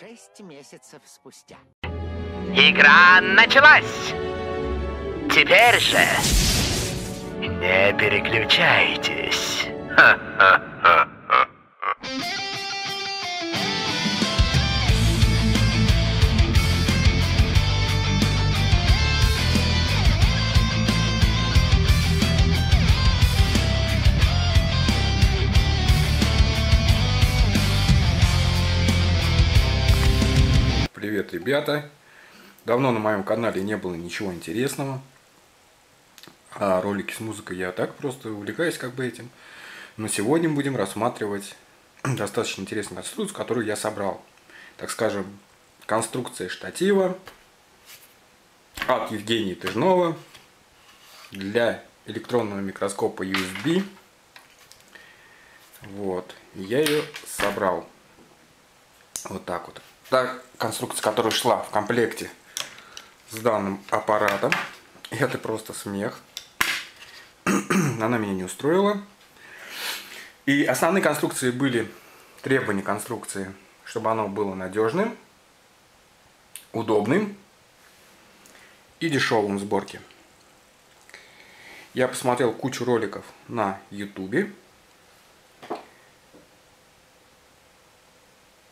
Шесть месяцев спустя. Игра началась! Теперь же не переключайтесь. Ха-ха-ха. Ребята! Давно на моем канале не было ничего интересного. А ролики с музыкой я так просто увлекаюсь как бы этим. Но сегодня будем рассматривать достаточно интересную конструкцию, которую я собрал. Так скажем, конструкция штатива от Евгения Тыжнова для электронного микроскопа USB. Вот, я ее собрал. Вот так вот. Та конструкция, которая шла в комплекте с данным аппаратом. Это просто смех. Она меня не устроила. И основные конструкции были, требования конструкции, чтобы оно было надежным, удобным и дешевым в сборке. Я посмотрел кучу роликов на ютубе.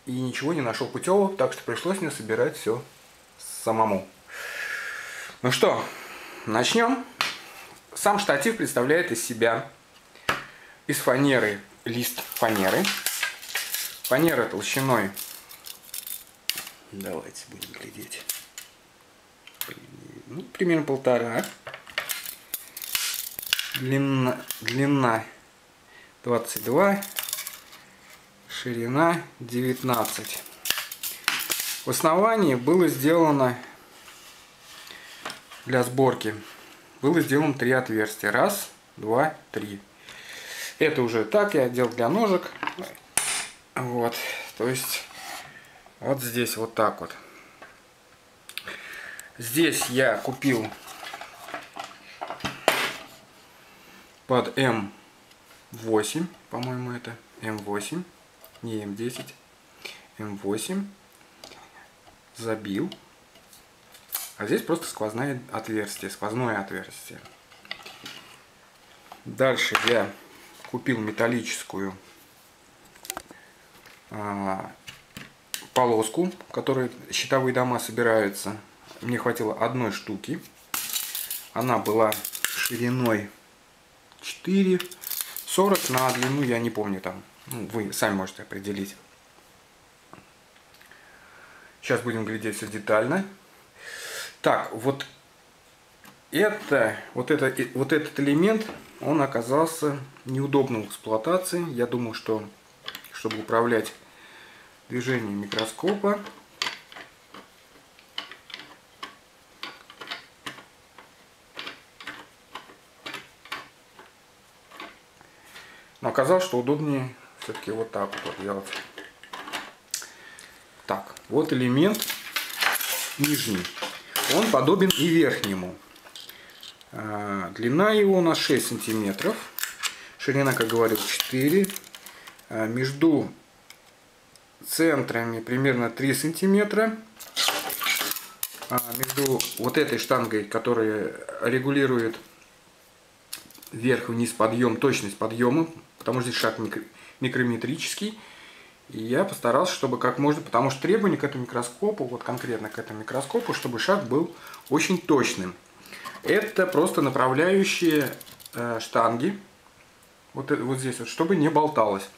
И ничего не нашел путевого, так что пришлось мне собирать все самому. Ну что, начнем. Сам штатив представляет из себя из фанеры лист фанеры. Фанера толщиной, давайте будем глядеть, ну, примерно полтора. Длина, длина 22, ширина 19. В основании было сделано для сборки было сделано три отверстия. Раз, два, три. Это уже так я делал для ножек. Вот, то есть вот здесь вот так вот. Здесь я купил под М8, по-моему это М8, не М10, М8. Забил. А здесь просто сквозное отверстие, сквозное отверстие. Дальше я купил металлическую а, полоску, которой щитовые дома собираются. Мне хватило одной штуки. Она была шириной 4, 40 на длину, я не помню там. Ну, вы сами можете определить. Сейчас будем глядеть все детально. Так, вот это, вот, это, вот этот элемент, он оказался неудобным в эксплуатации. Я думал, что чтобы управлять движением микроскопа, но оказалось, что удобнее все-таки вот так вот делать. Так, вот элемент нижний. Он подобен и верхнему. А, длина его у нас 6 сантиметров. Ширина, как говорил, 4. А, между центрами примерно 3 сантиметра. А, между вот этой штангой, которая регулирует вверх-вниз подъем, точность подъема, потому что здесь шаг микрометрический. И я постарался, чтобы как можно, потому что требования к этому микроскопу, вот конкретно к этому микроскопу, чтобы шаг был очень точным. Это просто направляющие э, штанги, вот, вот здесь вот, чтобы не болталось.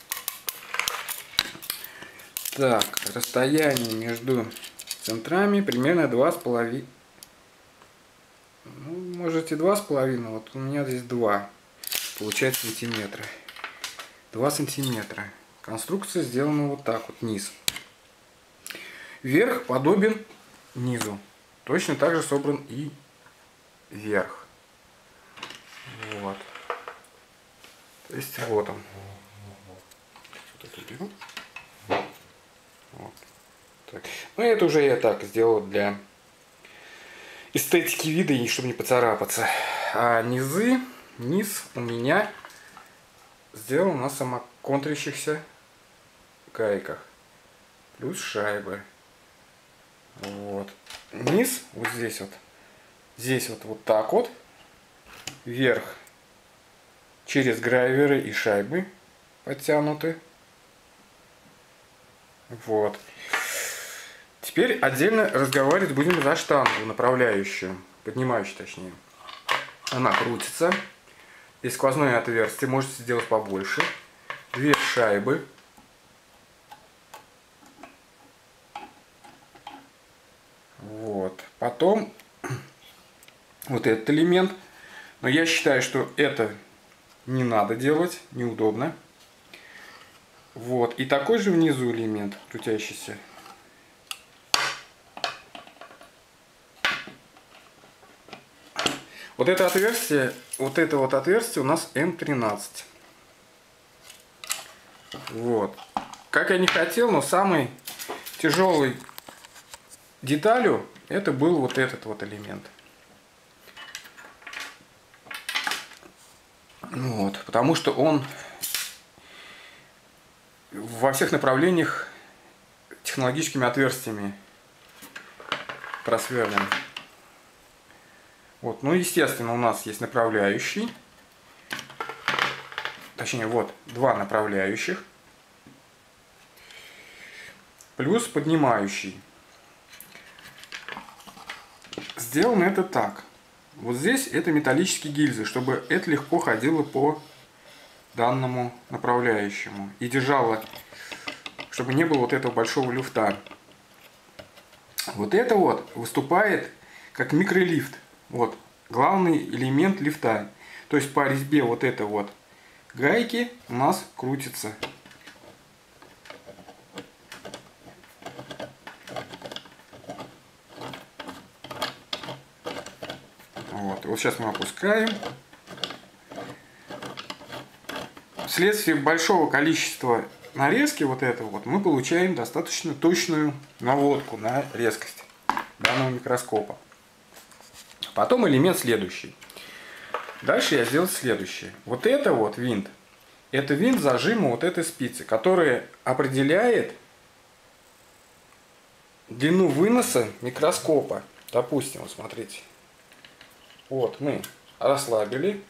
Так, расстояние между центрами примерно 2,5. Ну, можете 2,5, вот у меня здесь 2. Получается сантиметра. 2 сантиметра. Конструкция сделана вот так вот, низ. Верх подобен низу. Точно так же собран и верх. Вот. То есть вот он. Вот. Так. Ну это уже я так сделал для эстетики вида и чтобы не поцарапаться. А низы, низ у меня сделан на самоконтрящихся гайках. Плюс шайбы. Вот. Низ, вот здесь вот. Здесь вот, вот так вот. Вверх через грайверы и шайбы подтянуты. Вот. Теперь отдельно разговаривать будем за штангу направляющую, поднимающую точнее. Она крутится. Здесь сквозное отверстие, можете сделать побольше. Две шайбы. Вот. Потом вот этот элемент. Но я считаю, что это не надо делать, неудобно. Вот. И такой же внизу элемент крутящийся. Вот это отверстие, вот это вот отверстие у нас М13. Вот. Как я не хотел, но самый тяжелый деталью это был вот этот вот элемент. Вот, потому что он во всех направлениях технологическими отверстиями просверлен. Вот, ну, естественно, у нас есть направляющий. Точнее, вот, два направляющих. Плюс поднимающий. Сделано это так. Вот здесь это металлические гильзы, чтобы это легко ходило по данному направляющему. И держало, чтобы не было вот этого большого люфта. Вот это вот выступает как микролифт. Вот, главный элемент лифта. То есть по резьбе вот это вот гайки у нас крутится. Вот, вот сейчас мы опускаем. Вследствие большого количества нарезки вот этого вот мы получаем достаточно точную наводку на резкость данного микроскопа. Потом элемент следующий. Дальше я сделал следующее. Вот это вот винт. Это винт зажима вот этой спицы, которая определяет длину выноса микроскопа. Допустим, вот смотрите. Вот мы расслабили.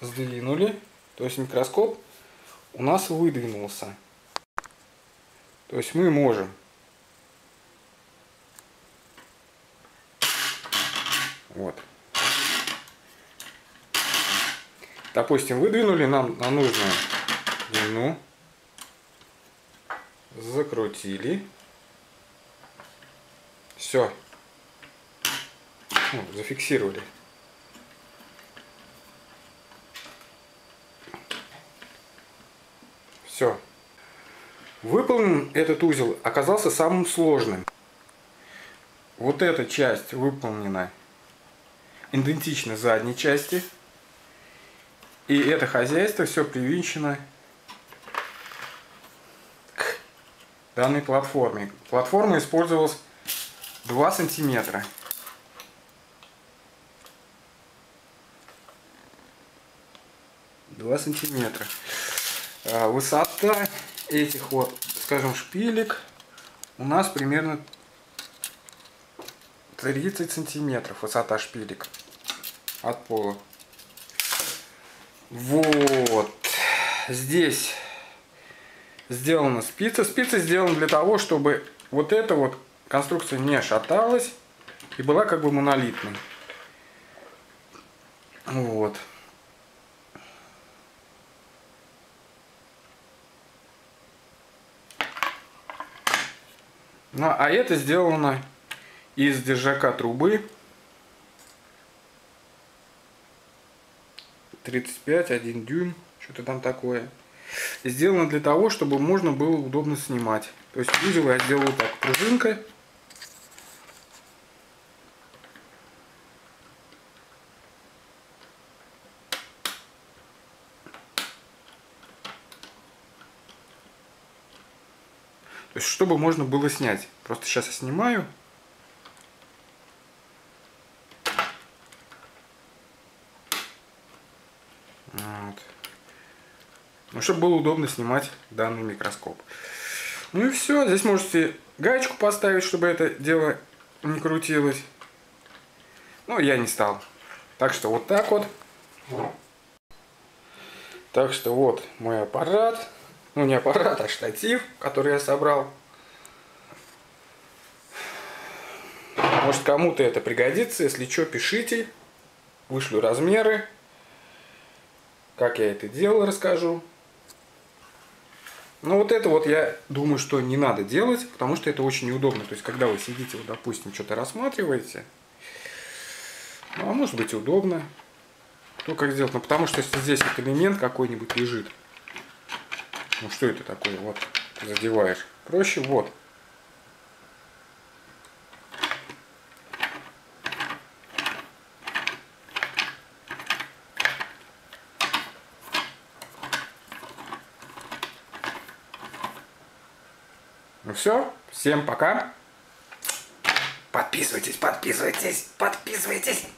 Сдвинули. То есть микроскоп у нас выдвинулся. То есть мы можем вот. Допустим, выдвинули нам на нужную длину, закрутили, все, ну, зафиксировали. Все. Выполнен этот узел оказался самым сложным. Вот эта часть выполнена идентично задней части. И это хозяйство все привинчено к данной платформе. Платформа использовалась 2 сантиметра. Два сантиметра. А, высота этих вот, скажем, шпилек у нас примерно 30 сантиметров высота шпилек от пола. Вот. Здесь сделана спица. Спица сделана для того, чтобы вот эта вот конструкция не шаталась и была как бы монолитной. Вот. Ну, а это сделано из держака трубы 35, 1 дюйм, что-то там такое. Сделано для того, чтобы можно было удобно снимать. То есть узел я сделал так, пружинкой. То есть, чтобы можно было снять. Просто сейчас я снимаю. Вот. Ну, чтобы было удобно снимать данный микроскоп. Ну и все. Здесь можете гаечку поставить, чтобы это дело не крутилось. Ну, я не стал. Так что вот так вот. Так что вот мой аппарат. Ну, не аппарат, а штатив, который я собрал. Может, кому-то это пригодится. Если что, пишите. Вышлю размеры. Как я это делал, расскажу. Но вот это вот я думаю, что не надо делать, потому что это очень неудобно. То есть, когда вы сидите, вот, допустим, что-то рассматриваете, ну, а может быть удобно. Кто как сделать? Ну, потому что если здесь вот элемент какой-нибудь лежит, ну, что это такое? Вот, задеваешь. Проще вот. Ну все, всем пока. Подписывайтесь, подписывайтесь, подписывайтесь.